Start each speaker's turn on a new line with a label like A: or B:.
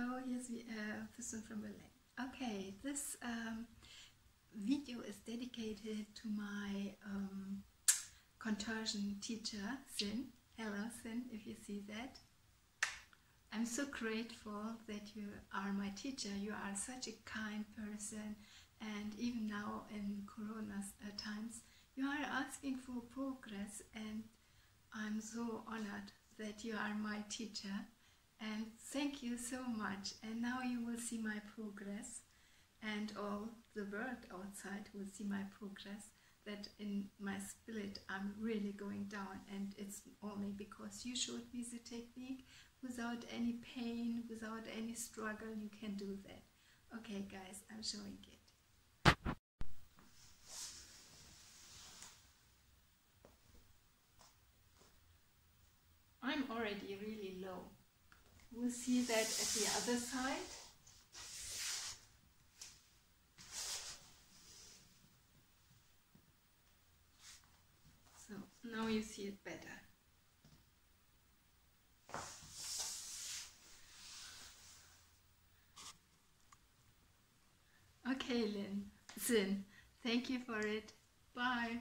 A: Hello, here's Fuesun from Berlin. Okay, this um, video is dedicated to my um, contortion teacher, Cynn. Hello, Cynn, if you see that. I'm so grateful that you are my teacher. You are such a kind person, and even now in Corona uh, times, you are asking for progress, and I'm so honored that you are my teacher and so much and now you will see my progress and all the world outside will see my progress that in my spirit I'm really going down and it's only because you showed me the technique. Without any pain without any struggle you can do that. Okay guys I'm showing it. I'm already really low We'll see that at the other side. So now you see it better. Okay, Lynn, Cynn, thank you for it. Bye.